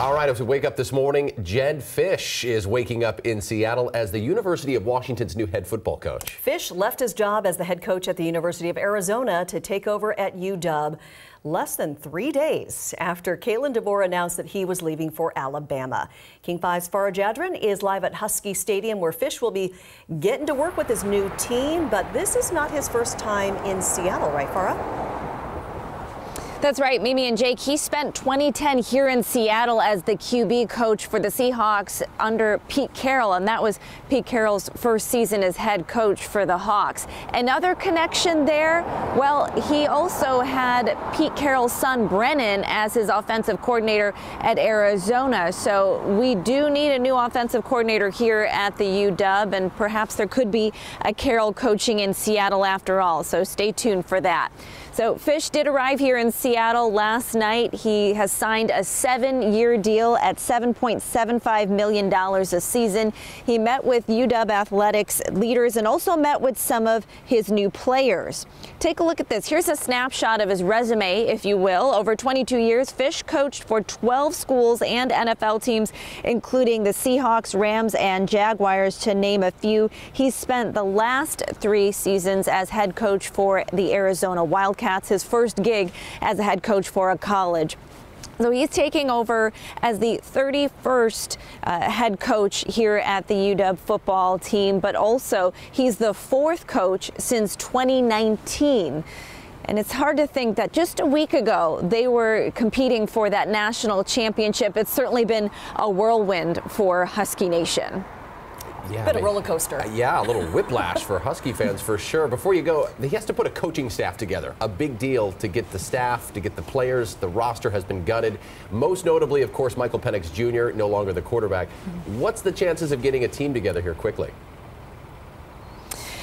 All right, as we wake up this morning, Jedd Fisch is waking up in Seattle as the University of Washington's new head football coach. Fisch left his job as the head coach at the University of Arizona to take over at UW less than three days after Kalen DeBoer announced that he was leaving for Alabama. King 5's Farah Jadran is live at Husky Stadium where Fisch will be getting to work with his new team, but this is not his first time in Seattle, right, Farah? That's right, Mimi and Jake. He spent 2010 here in Seattle as the QB coach for the Seahawks under Pete Carroll, and that was Pete Carroll's first season as head coach for the Hawks. Another connection there, well, he also had Pete Carroll's son Brennan as his offensive coordinator at Arizona. So we do need a new offensive coordinator here at the UW, and perhaps there could be a Carroll coaching in Seattle after all. So stay tuned for that. So Fisch did arrive here in Seattle last night. He has signed a seven-year deal at $7.75 million a season. He met with UW athletics leaders and also met with some of his new players. Take a look at this. Here's a snapshot of his resume, if you will. Over 22 years, Fisch coached for 12 schools and NFL teams, including the Seahawks, Rams, and Jaguars, to name a few. He spent the last three seasons as head coach for the Arizona. Wildcats, his first gig as a head coach for a college. So he's taking over as the 31st uh, head coach here at the UW football team, but also he's the fourth coach since 2019. And it's hard to think that just a week ago they were competing for that national championship. It's certainly been a whirlwind for Husky Nation. Yeah, bit of roller coaster. Uh, yeah, a little whiplash for Husky fans for sure. Before you go, he has to put a coaching staff together. A big deal to get the staff, to get the players. The roster has been gutted. Most notably, of course, Michael Penix Jr., no longer the quarterback. What's the chances of getting a team together here quickly?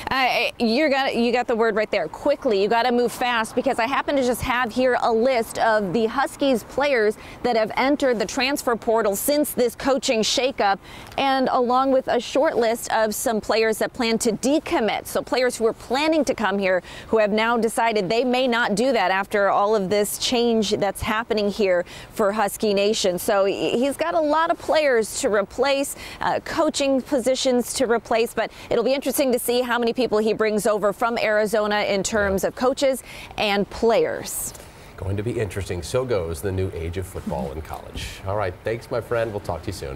Uh, you got you got the word right there. Quickly, you got to move fast because I happen to just have here a list of the Huskies players that have entered the transfer portal since this coaching shakeup, and along with a short list of some players that plan to decommit. So players who are planning to come here who have now decided they may not do that after all of this change that's happening here for Husky Nation. So he's got a lot of players to replace, uh, coaching positions to replace, but it'll be interesting to see how many people he brings over from Arizona in terms of coaches and players. Going to be interesting. So goes the new age of football in college. All right. Thanks, my friend. We'll talk to you soon.